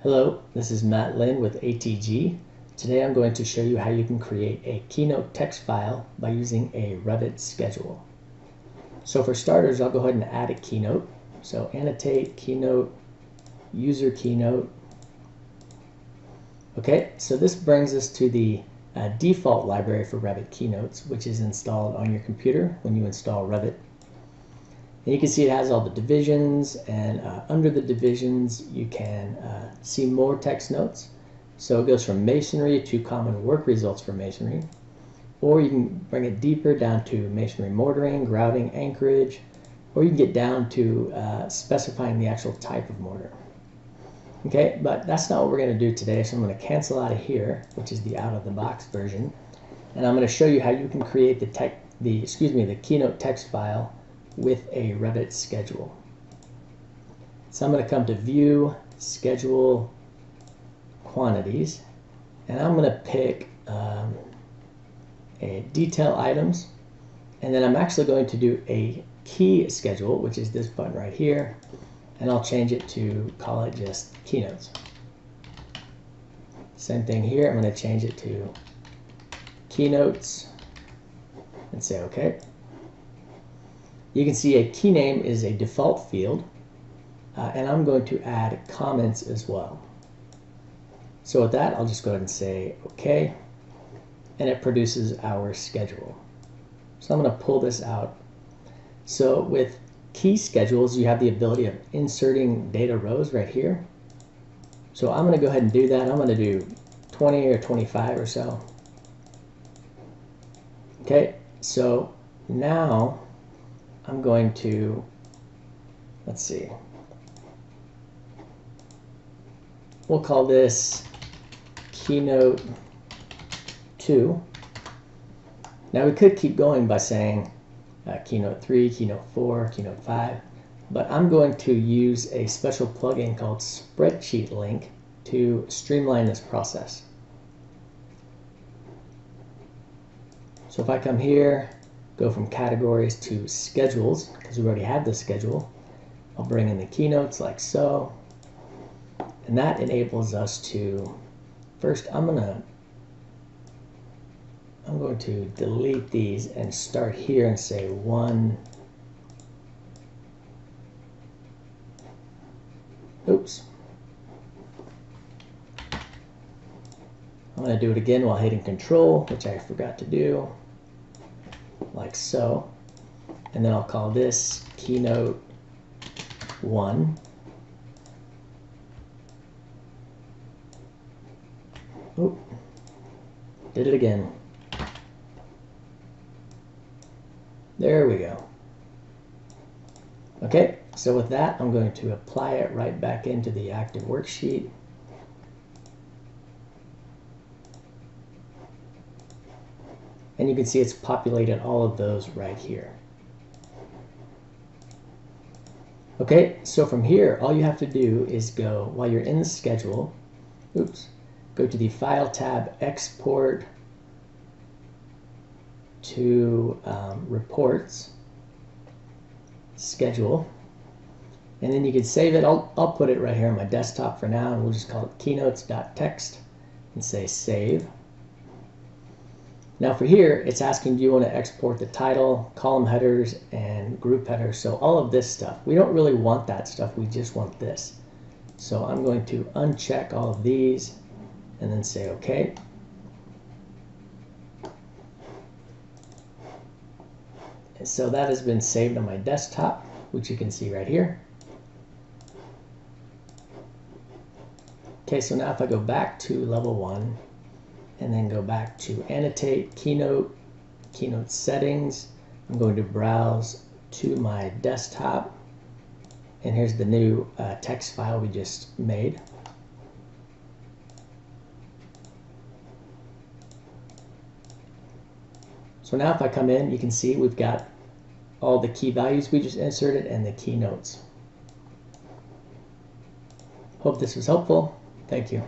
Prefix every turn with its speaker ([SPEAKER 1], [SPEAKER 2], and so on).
[SPEAKER 1] Hello, this is Matt Lin with ATG. Today I'm going to show you how you can create a Keynote text file by using a Revit schedule. So for starters, I'll go ahead and add a Keynote. So annotate Keynote, user Keynote. Okay, so this brings us to the uh, default library for Revit Keynotes, which is installed on your computer when you install Revit. And you can see it has all the divisions and uh, under the divisions you can uh, see more text notes. So it goes from masonry to common work results for masonry. Or you can bring it deeper down to masonry mortaring, grouting, anchorage, or you can get down to uh, specifying the actual type of mortar. Okay, but that's not what we're going to do today, so I'm going to cancel out of here, which is the out-of-the-box version, and I'm going to show you how you can create the, tech, the, excuse me, the Keynote text file with a Revit schedule. So I'm going to come to View, Schedule, Quantities, and I'm going to pick um, a Detail Items, and then I'm actually going to do a Key Schedule, which is this button right here, and I'll change it to call it just Keynotes. Same thing here, I'm going to change it to Keynotes and say OK. You can see a key name is a default field, uh, and I'm going to add comments as well. So with that, I'll just go ahead and say OK, and it produces our schedule. So I'm going to pull this out. So with key schedules, you have the ability of inserting data rows right here. So I'm going to go ahead and do that. I'm going to do 20 or 25 or so. Okay, so now I'm going to, let's see, we'll call this Keynote 2. Now we could keep going by saying uh, Keynote 3, Keynote 4, Keynote 5, but I'm going to use a special plugin called Spreadsheet Link to streamline this process. So if I come here, go from categories to schedules, because we already have the schedule. I'll bring in the keynotes like so. And that enables us to, first I'm gonna, I'm going to delete these and start here and say one, oops. I'm gonna do it again while hitting control, which I forgot to do like so. And then I'll call this keynote one. Oop, did it again. There we go. Okay, so with that, I'm going to apply it right back into the active worksheet. And you can see it's populated all of those right here. Okay, so from here, all you have to do is go, while you're in the schedule, oops, go to the File tab, Export to um, Reports, Schedule, and then you can save it. I'll, I'll put it right here on my desktop for now, and we'll just call it keynotes.txt and say Save. Now for here, it's asking do you want to export the title, column headers, and group headers. So all of this stuff. We don't really want that stuff. We just want this. So I'm going to uncheck all of these and then say OK. And so that has been saved on my desktop, which you can see right here. Okay, so now if I go back to level one, and then go back to annotate keynote keynote settings. I'm going to browse to my desktop. And here's the new uh, text file we just made. So now if I come in you can see we've got all the key values we just inserted and the keynotes. Hope this was helpful. Thank you